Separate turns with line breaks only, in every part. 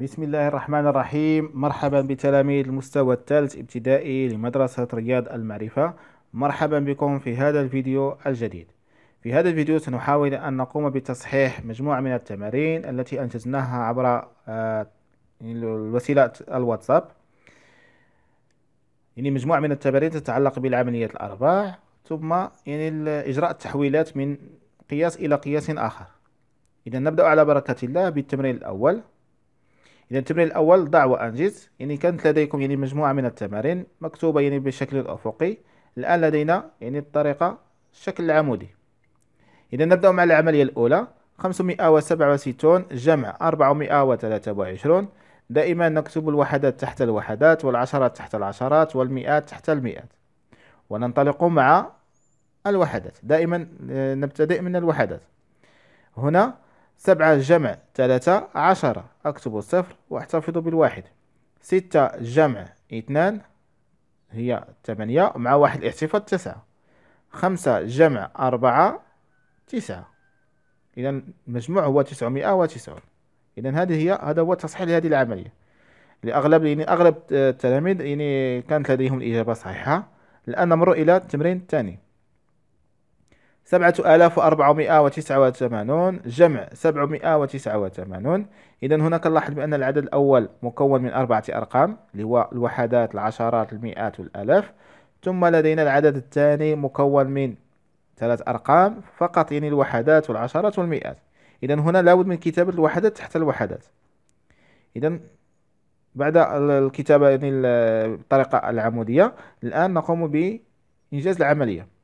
بسم الله الرحمن الرحيم مرحبا بتلاميذ المستوى الثالث ابتدائي لمدرسة رياض المعرفة مرحبا بكم في هذا الفيديو الجديد في هذا الفيديو سنحاول أن نقوم بتصحيح مجموعة من التمارين التي أنجزناها عبر آه، وسيلة الواتساب يعني مجموعة من التمارين تتعلق بالعمليات الأرباع ثم يعني إجراء التحويلات من قياس إلى قياس آخر إذا نبدأ على بركة الله بالتمرين الأول إذا التمرين الأول ضع وأنجز يعني كانت لديكم يعني مجموعة من التمارين مكتوبة يعني بالشكل الأفقي الآن لدينا يعني الطريقة الشكل العمودي إذا نبدأ مع العملية الأولى. 567 جمع 423 دائما نكتب الوحدات تحت الوحدات والعشرات تحت العشرات والمئات تحت المئات. وننطلق مع الوحدات. دائما آه، نبتدئ من الوحدات. هنا سبعة جمع ثلاثة عشرة. أكتب الصفر وأحتفظ بالواحد. ستة جمع اثنان هي ثمانية مع واحد الاحتفاظ تسعة. خمسة جمع أربعة تسعة. إذا المجموع هو تسعمائة وتسعون. إذا هذه هي هذا هو تصحيح لهذه العملية. لأغلب يعني أغلب التلاميذ يعني كانت لديهم الإجابة صحيحة. الآن نمر إلى التمرين الثاني سبعة آلاف وأربعمائة وتسعة وثمانون جمع سبعمائة وتسعة وثمانون. إذا هناك نلاحظ بأن العدد الأول مكون من أربعة أرقام اللي هو الوحدات العشرات المئات والآلاف ثم لدينا العدد الثاني مكون من ثلاث أرقام فقط يعني الوحدات والعشرات والمئات. إذا هنا لابد من كتابة الوحدات تحت الوحدات. إذا بعد الكتابة يعني الطريقة العمودية الآن نقوم بإنجاز العملية.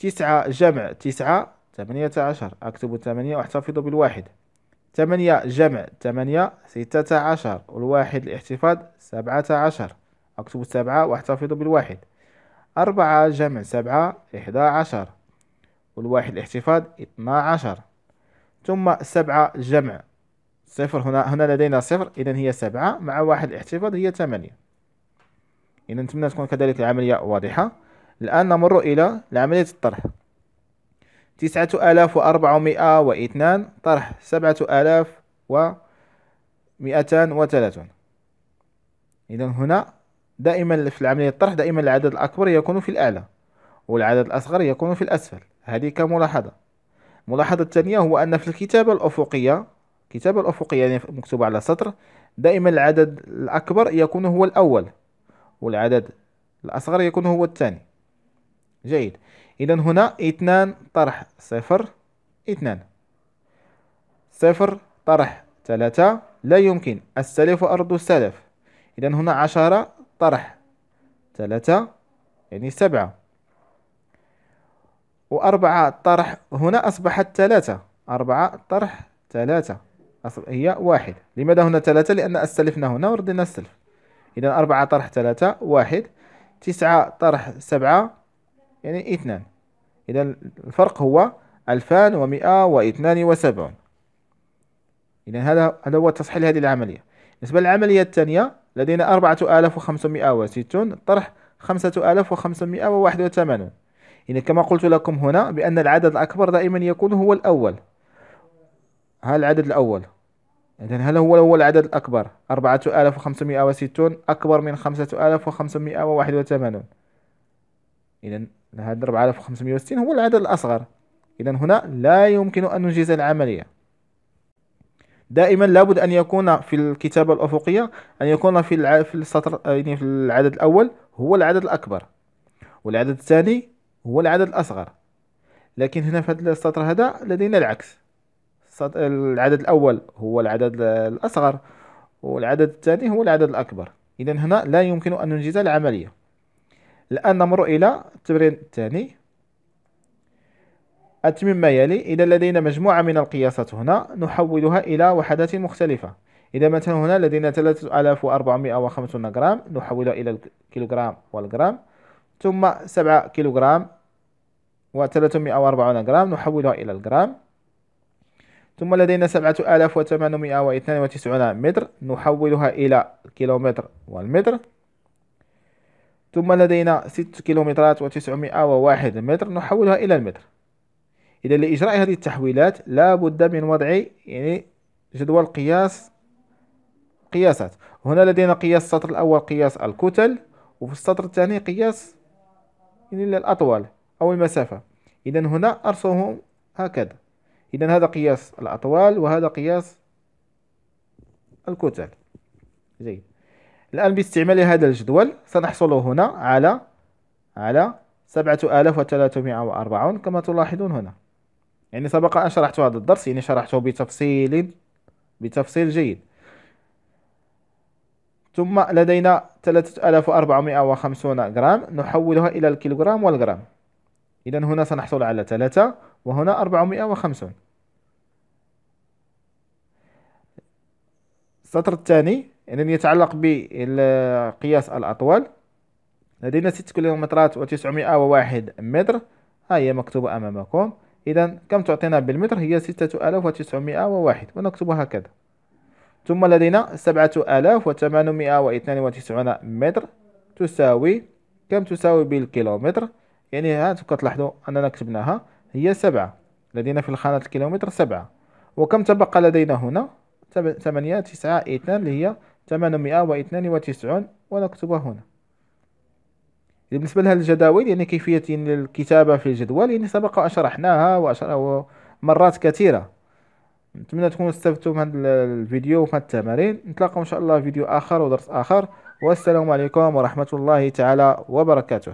تسعة جمع تسعة ثمانية عشر. أكتب ثمانية وأحتفظ بالواحد. ثمانية جمع ثمانية ستة عشر. والواحد الاحتفاظ سبعة عشر. أكتب سبعة وأحتفظ بالواحد. أربعة جمع سبعة إحدى عشر. والواحد الاحتفاظ اثنا عشر. ثم سبعة جمع صفر. هنا هنا لدينا صفر. إذا هي سبعة مع واحد الاحتفاظ هي ثمانية. إذا نتمنى تكون كذلك العملية واضحة. الآن نمر إلى عملية الطرح. تسعة آلاف وأربعمائة واثنان طرح. سبعة آلاف ومئتان وثلاثون. إذا هنا دائما في العملية الطرح دائما العدد الأكبر يكون في الأعلى والعدد الأصغر يكون في الأسفل. هذه كملاحظة. الملاحظة الثانية هو أن في الكتابة الأفقية الكتابة الأفقية يعني مكتوبة على سطر دائما العدد الأكبر يكون هو الأول والعدد الأصغر يكون هو الثاني. جيد. إذا هنا اثنان طرح صفر اثنان. صفر طرح ثلاثة لا يمكن. السلف وأرد السلف. إذا هنا عشرة طرح ثلاثة يعني سبعة. وأربعة طرح هنا أصبحت ثلاثة. أربعة طرح ثلاثة. هي واحد. لماذا هنا ثلاثة؟ لأن أستلفنا هنا وردنا السلف. إذا أربعة طرح ثلاثة واحد. تسعة طرح سبعة يعني اثنان. إذا الفرق هو ألفان ومئة واثنان وسبعون. إذا هذا هذا هو تصحيح هذه العملية. بالنسبة للعملية الثانية لدينا أربعة آلاف وخمسمائة وستون طرح خمسة آلاف وخمسمائة وواحد وثمانون. إذا كما قلت لكم هنا بأن العدد الأكبر دائما يكون هو الأول. ها العدد الأول. إذا هل هو هو العدد الأكبر؟ أربعة آلاف وخمسمائة وستون أكبر من خمسة آلاف وخمسمائة وواحد وثمانون. إذا هذا 4560 هو العدد الأصغر. إذا هنا لا يمكن أن ننجز العملية. دائما لابد أن يكون في الكتابة الأفقية أن يكون في في السطر يعني في العدد الأول هو العدد الأكبر والعدد الثاني هو العدد الأصغر. لكن هنا في هذا السطر هذا لدينا العكس. العدد الأول هو العدد الأصغر والعدد الثاني هو العدد الأكبر. إذا هنا لا يمكن أن ننجز العملية. الآن نمر إلى التمرين الثاني. أتمم ما يلي إذا لدينا مجموعة من القياسات هنا نحولها إلى وحدات مختلفة. إذا مثلا هنا لدينا 3450 جرام نحولها إلى الكيلوغرام والجرام ثم 7 كيلوغرام و340 جرام نحولها إلى الجرام ثم لدينا 7892 متر نحولها إلى الكيلومتر والمتر. ثم لدينا ست كيلومترات وتسعمائة وواحد متر نحولها إلى المتر. إذا لإجراء هذه التحويلات لا بد من وضع يعني جدول قياس قياسات. هنا لدينا قياس السطر الأول قياس الكتل وفي السطر الثاني قياس يعني الأطوال أو المسافة. إذا هنا أرسمهم هكذا. إذا هذا قياس الأطوال وهذا قياس الكتل. جيد. الآن باستعمال هذا الجدول سنحصل هنا على على سبعة آلاف وثلاثمائة وأربعون كما تلاحظون هنا. يعني سبق أن شرحت هذا الدرس يعني شرحته بتفصيل بتفصيل جيد. ثم لدينا 3450 جرام نحولها إلى الكيلوغرام والجرام إذا هنا سنحصل على 3 وهنا 450 السطر الثاني يعني يتعلق بقياس الأطوال لدينا 6 كيلومترات و901 متر. ها هي مكتوبة أمامكم. إذا كم تعطينا بالمتر؟ هي 6901 ونكتبها هكذا. ثم لدينا 7892 متر. تساوي كم تساوي بالكيلومتر؟ يعني ها كتلاحظوا أننا كتبناها. هي سبعة. لدينا في الخانة الكيلومتر سبعة. وكم تبقى لدينا هنا؟ ثمانية تسعة اثنان اللي هي ثمانمائة واثنان وتسعون ونكتبها هنا. بالنسبة لها الجداول يعني كيفية الكتابة في الجدول يعني سبق شرحناها مرات كثيرة. نتمنى تكونوا استفدتوا من هذا الفيديو ومن التمارين. نتلاقوا إن شاء الله في فيديو آخر ودرس آخر. والسلام عليكم ورحمة الله تعالى وبركاته.